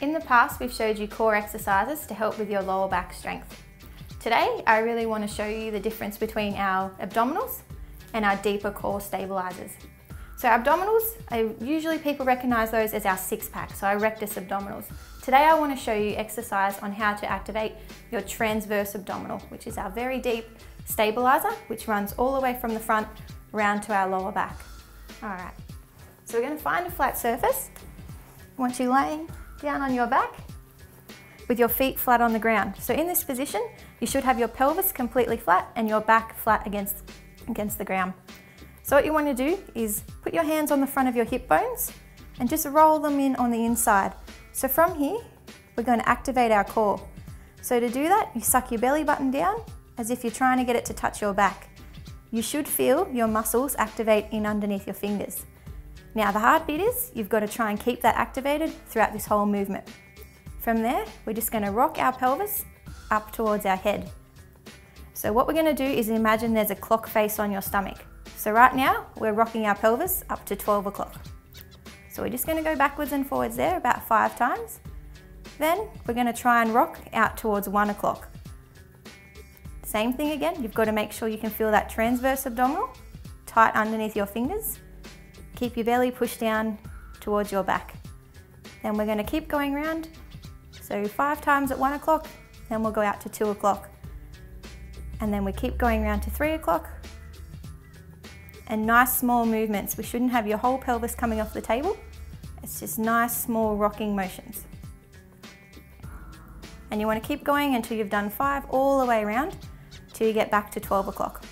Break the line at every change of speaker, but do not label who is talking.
In the past, we've showed you core exercises to help with your lower back strength. Today, I really want to show you the difference between our abdominals and our deeper core stabilizers. So abdominals, I, usually people recognize those as our six pack, so our rectus abdominals. Today I want to show you exercise on how to activate your transverse abdominal, which is our very deep stabilizer, which runs all the way from the front round to our lower back. All right, so we're going to find a flat surface. I want you laying down on your back with your feet flat on the ground. So in this position, you should have your pelvis completely flat and your back flat against, against the ground. So what you want to do is put your hands on the front of your hip bones and just roll them in on the inside. So from here, we're going to activate our core. So to do that, you suck your belly button down as if you're trying to get it to touch your back. You should feel your muscles activate in underneath your fingers. Now the hard bit is, you've got to try and keep that activated throughout this whole movement. From there, we're just going to rock our pelvis up towards our head. So what we're going to do is imagine there's a clock face on your stomach. So right now, we're rocking our pelvis up to 12 o'clock. So we're just gonna go backwards and forwards there about five times. Then we're gonna try and rock out towards one o'clock. Same thing again, you've got to make sure you can feel that transverse abdominal, tight underneath your fingers. Keep your belly pushed down towards your back. Then we're gonna keep going around. So five times at one o'clock, then we'll go out to two o'clock. And then we keep going around to three o'clock, and nice small movements. We shouldn't have your whole pelvis coming off the table. It's just nice small rocking motions. And you want to keep going until you've done five all the way around till you get back to 12 o'clock.